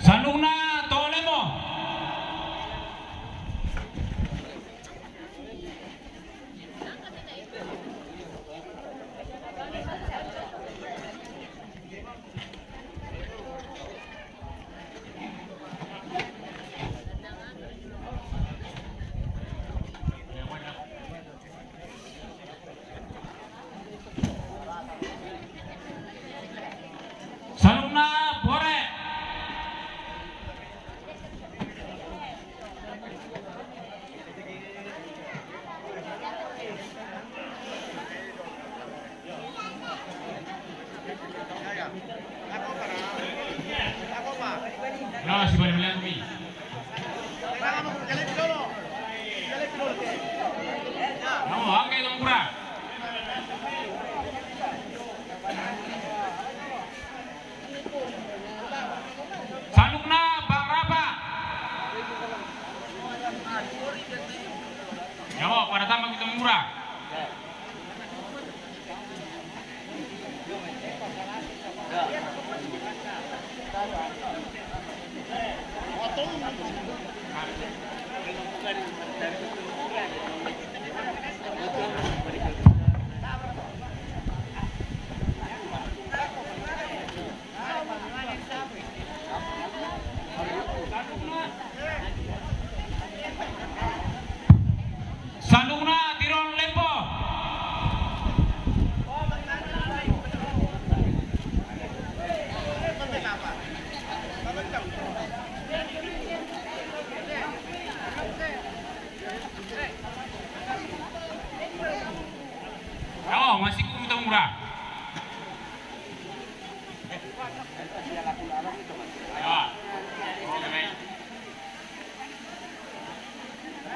Sanung na, tole mo! Grazie, 誰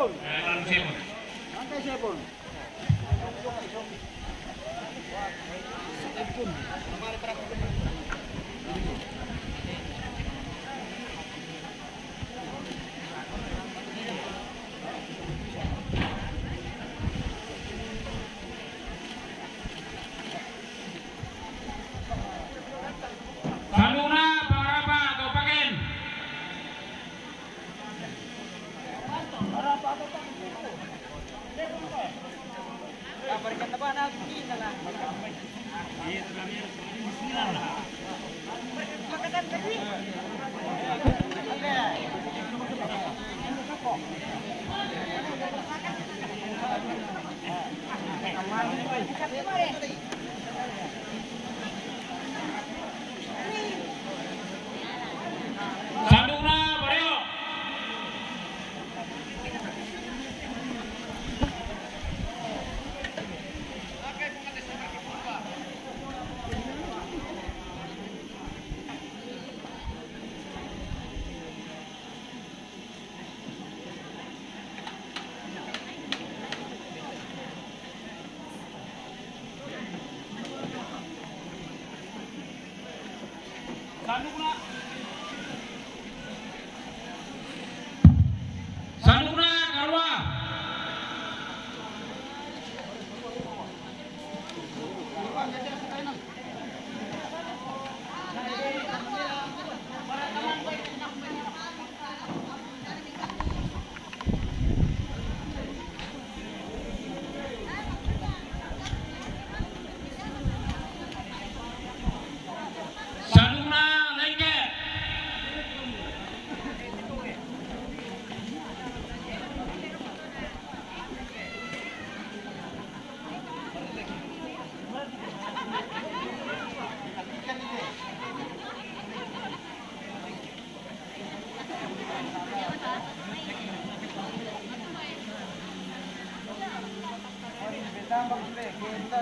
Thank eh, you. Come on. Lalu pula.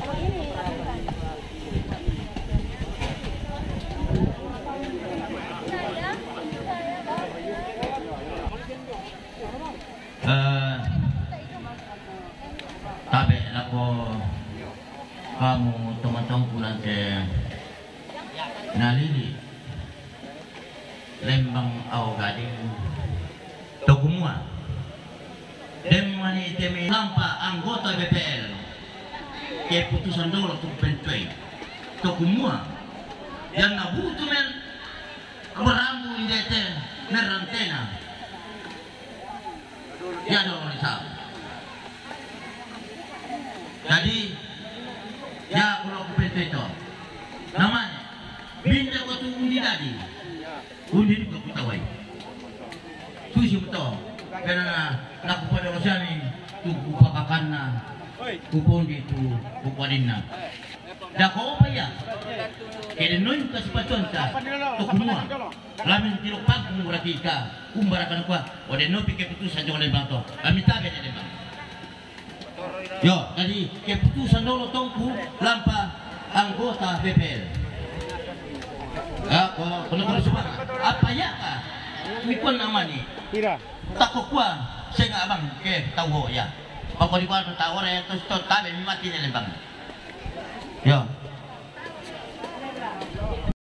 Gracias. Kamu teman-teman pulang ke nalili lembang au gading. Tokumua demani temi lampa anggota BPL ke putusan dolo tu pentoi tokumua yang nabutu men berambu indete nerantena ya dong. Jadi ya kalau aku pintu itu namanya binda ko tu undi tadi undi itu ko tawai susi betul karena nak pada masani tu kupakakan na kupondi tu kupadinna dah kau apa ya? Kede nun ka sepatuan ta to kumua lamin tiro pag murati ka kumbarakan kwa ode no pike putusan jong le bato kami tabe de bang yo tadi keputusan dolo tongku lampa anggota BPL ya kono kono subaka apa ya ka mikon namani Tira. takut kwa saya nggak bang ke tahu ya. Pokok di kuarto tahu re terus tabe mi mati ne bang yo